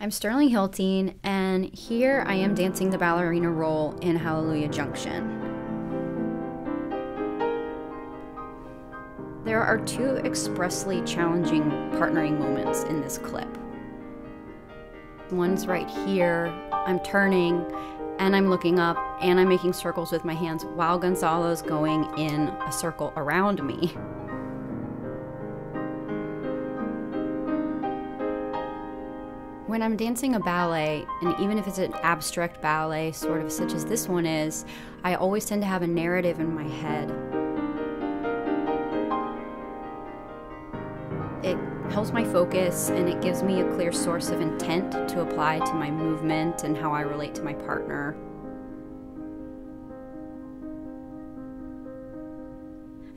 I'm Sterling Hyltin, and here I am dancing the ballerina role in Hallelujah Junction. There are two expressly challenging partnering moments in this clip. One's right here, I'm turning and I'm looking up and I'm making circles with my hands while Gonzalo's going in a circle around me. When I'm dancing a ballet, and even if it's an abstract ballet, sort of such as this one is, I always tend to have a narrative in my head. It helps my focus and it gives me a clear source of intent to apply to my movement and how I relate to my partner.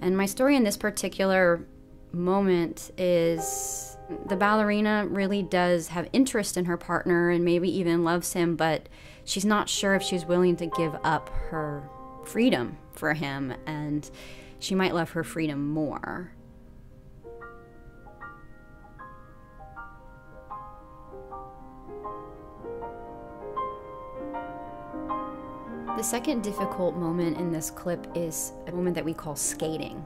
And my story in this particular moment is the ballerina really does have interest in her partner and maybe even loves him, but she's not sure if she's willing to give up her freedom for him, and she might love her freedom more. The second difficult moment in this clip is a moment that we call skating.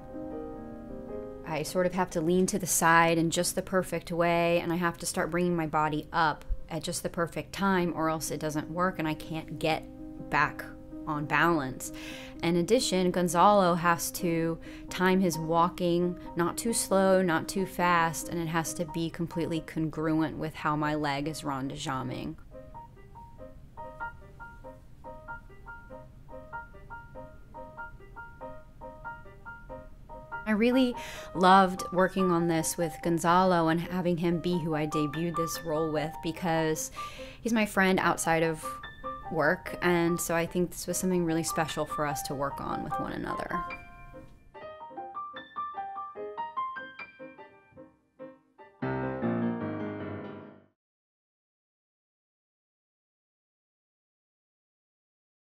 I sort of have to lean to the side in just the perfect way, and I have to start bringing my body up at just the perfect time, or else it doesn't work and I can't get back on balance. In addition, Gonzalo has to time his walking not too slow, not too fast, and it has to be completely congruent with how my leg is rond really loved working on this with Gonzalo and having him be who I debuted this role with because he's my friend outside of work, and so I think this was something really special for us to work on with one another.